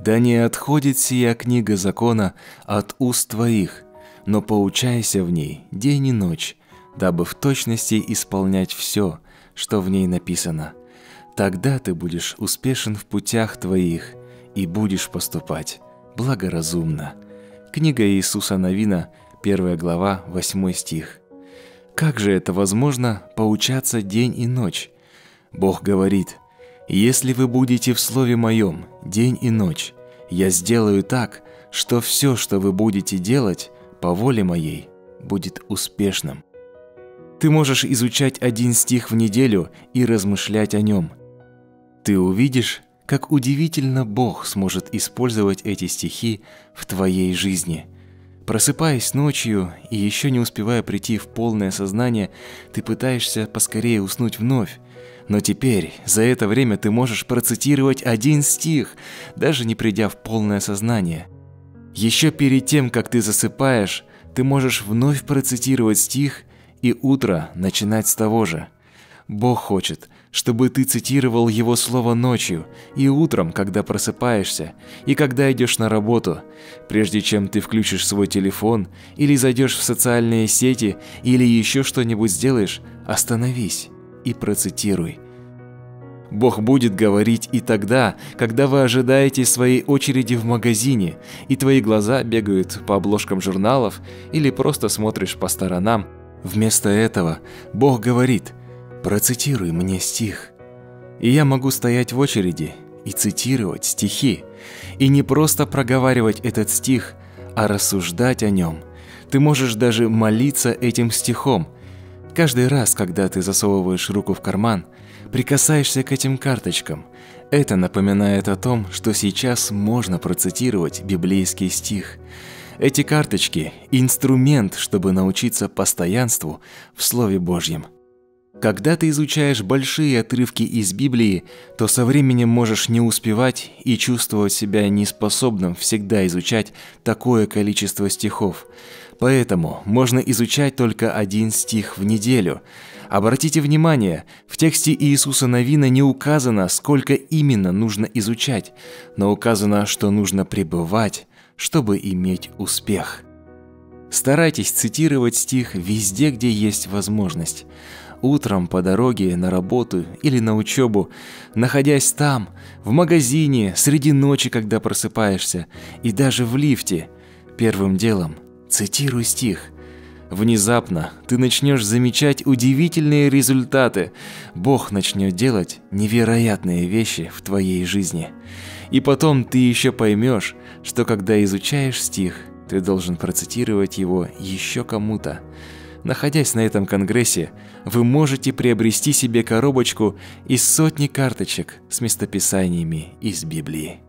Да не отходит сия книга закона от уст твоих, но поучайся в ней день и ночь, дабы в точности исполнять все, что в ней написано. Тогда ты будешь успешен в путях твоих и будешь поступать благоразумно. Книга Иисуса Новина, 1 глава, 8 стих. Как же это возможно поучаться день и ночь? Бог говорит, «Если вы будете в Слове Моем день и ночь, я сделаю так, что все, что вы будете делать по воле Моей, будет успешным». Ты можешь изучать один стих в неделю и размышлять о нем. Ты увидишь, как удивительно Бог сможет использовать эти стихи в твоей жизни. Просыпаясь ночью и еще не успевая прийти в полное сознание, ты пытаешься поскорее уснуть вновь. Но теперь, за это время ты можешь процитировать один стих, даже не придя в полное сознание. Еще перед тем, как ты засыпаешь, ты можешь вновь процитировать стих и утро начинать с того же. Бог хочет, чтобы ты цитировал Его Слово ночью и утром, когда просыпаешься, и когда идешь на работу, прежде чем ты включишь свой телефон или зайдешь в социальные сети или еще что-нибудь сделаешь, остановись и процитируй. Бог будет говорить и тогда, когда вы ожидаете своей очереди в магазине, и твои глаза бегают по обложкам журналов или просто смотришь по сторонам. Вместо этого Бог говорит – Процитируй мне стих. И я могу стоять в очереди и цитировать стихи. И не просто проговаривать этот стих, а рассуждать о нем. Ты можешь даже молиться этим стихом. Каждый раз, когда ты засовываешь руку в карман, прикасаешься к этим карточкам. Это напоминает о том, что сейчас можно процитировать библейский стих. Эти карточки – инструмент, чтобы научиться постоянству в Слове Божьем – когда ты изучаешь большие отрывки из Библии, то со временем можешь не успевать и чувствовать себя неспособным всегда изучать такое количество стихов. Поэтому можно изучать только один стих в неделю. Обратите внимание, в тексте Иисуса Новина не указано, сколько именно нужно изучать, но указано, что нужно пребывать, чтобы иметь успех. Старайтесь цитировать стих везде, где есть возможность утром по дороге на работу или на учебу, находясь там, в магазине, среди ночи, когда просыпаешься, и даже в лифте, первым делом цитируй стих. Внезапно ты начнешь замечать удивительные результаты. Бог начнет делать невероятные вещи в твоей жизни. И потом ты еще поймешь, что когда изучаешь стих, ты должен процитировать его еще кому-то. Находясь на этом конгрессе, вы можете приобрести себе коробочку из сотни карточек с местописаниями из Библии.